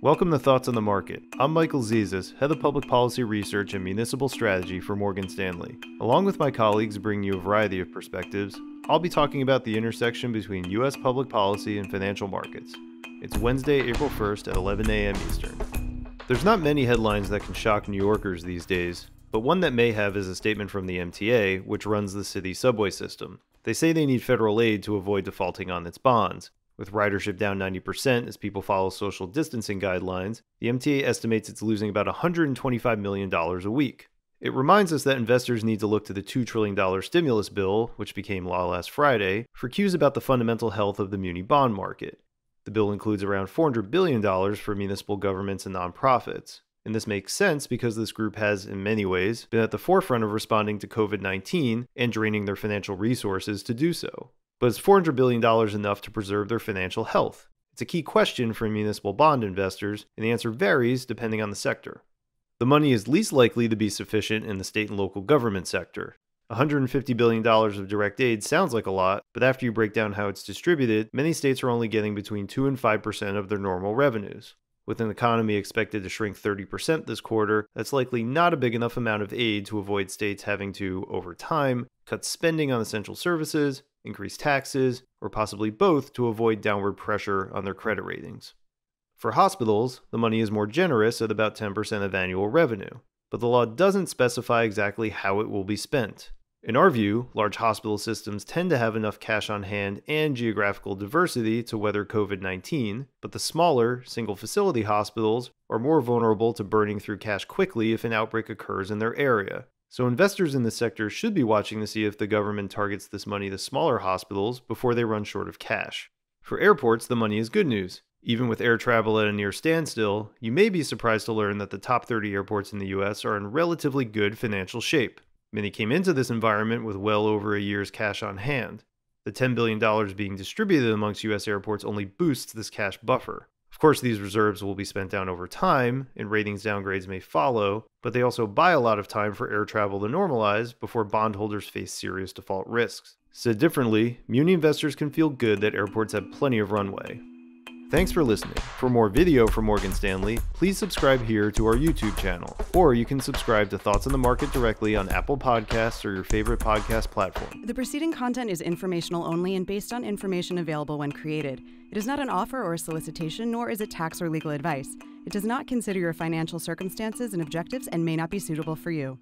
Welcome to Thoughts on the Market. I'm Michael Zezas, Head of Public Policy Research and Municipal Strategy for Morgan Stanley. Along with my colleagues bringing you a variety of perspectives, I'll be talking about the intersection between U.S. public policy and financial markets. It's Wednesday, April 1st at 11 a.m. Eastern. There's not many headlines that can shock New Yorkers these days, but one that may have is a statement from the MTA, which runs the city subway system. They say they need federal aid to avoid defaulting on its bonds, with ridership down 90% as people follow social distancing guidelines, the MTA estimates it's losing about $125 million a week. It reminds us that investors need to look to the $2 trillion stimulus bill, which became law last Friday, for cues about the fundamental health of the muni bond market. The bill includes around $400 billion for municipal governments and nonprofits. And this makes sense because this group has, in many ways, been at the forefront of responding to COVID 19 and draining their financial resources to do so. But is $400 billion enough to preserve their financial health? It's a key question for municipal bond investors, and the answer varies depending on the sector. The money is least likely to be sufficient in the state and local government sector. $150 billion of direct aid sounds like a lot, but after you break down how it's distributed, many states are only getting between 2 and 5% of their normal revenues. With an economy expected to shrink 30% this quarter, that's likely not a big enough amount of aid to avoid states having to, over time, cut spending on essential services, increase taxes, or possibly both to avoid downward pressure on their credit ratings. For hospitals, the money is more generous at about 10% of annual revenue, but the law doesn't specify exactly how it will be spent. In our view, large hospital systems tend to have enough cash on hand and geographical diversity to weather COVID 19, but the smaller, single facility hospitals are more vulnerable to burning through cash quickly if an outbreak occurs in their area. So, investors in the sector should be watching to see if the government targets this money to smaller hospitals before they run short of cash. For airports, the money is good news. Even with air travel at a near standstill, you may be surprised to learn that the top 30 airports in the US are in relatively good financial shape. Many came into this environment with well over a year's cash on hand. The $10 billion being distributed amongst U.S. airports only boosts this cash buffer. Of course, these reserves will be spent down over time, and ratings downgrades may follow, but they also buy a lot of time for air travel to normalize before bondholders face serious default risks. Said differently, Muni investors can feel good that airports have plenty of runway. Thanks for listening. For more video from Morgan Stanley, please subscribe here to our YouTube channel, or you can subscribe to Thoughts on the Market directly on Apple Podcasts or your favorite podcast platform. The preceding content is informational only and based on information available when created. It is not an offer or a solicitation, nor is it tax or legal advice. It does not consider your financial circumstances and objectives and may not be suitable for you.